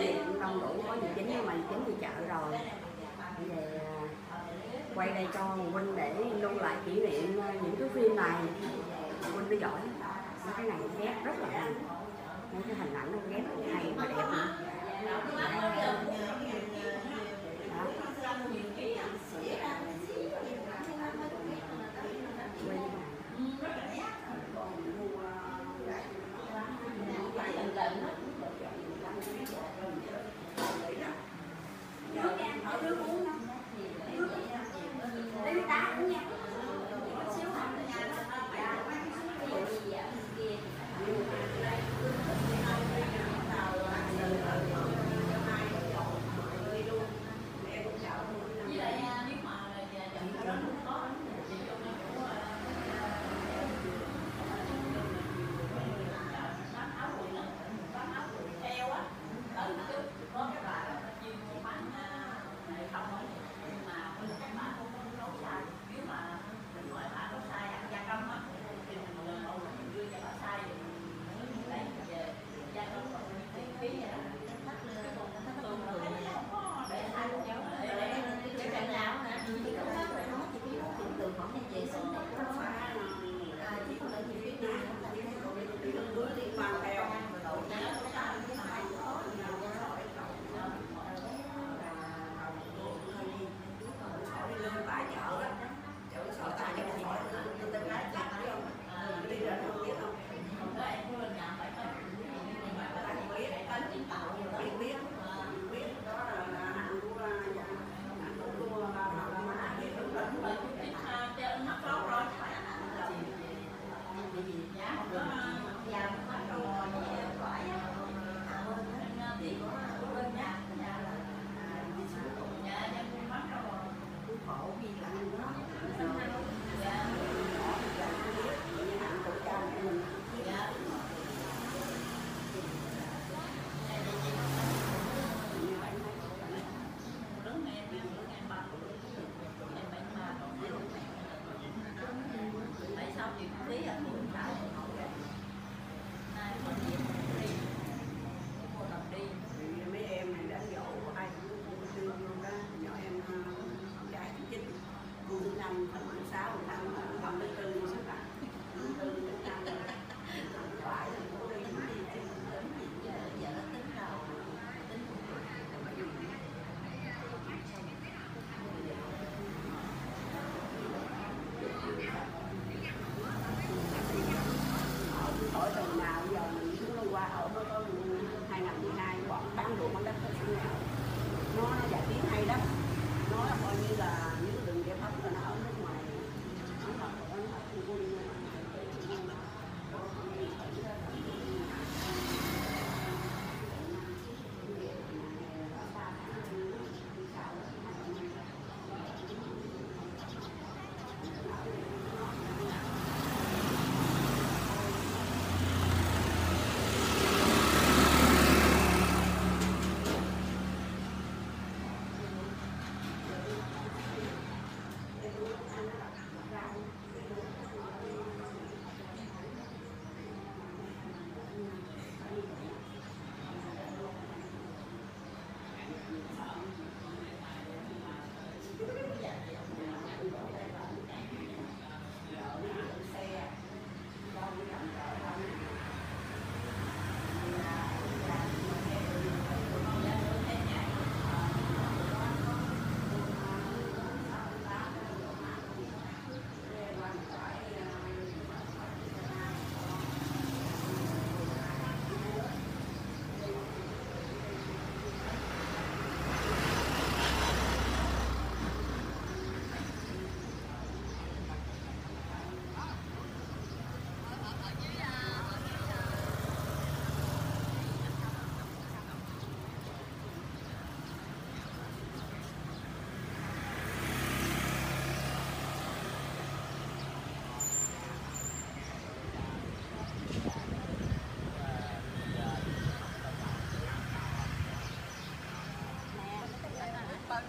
nay đông đủ có gì chính, nhưng mà chính đi chợ rồi. Về à, quay đây cho huynh để lưu lại kỷ niệm à, những cái phim này. Huynh nó giỏi. Mấy cái này ghép rất là hay. Mấy cái hình ảnh nó ghép hay mà đẹp nữa. Dạ.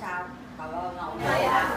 sao? Bà ngồi đây à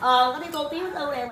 ờ có biết cô tiếng tư này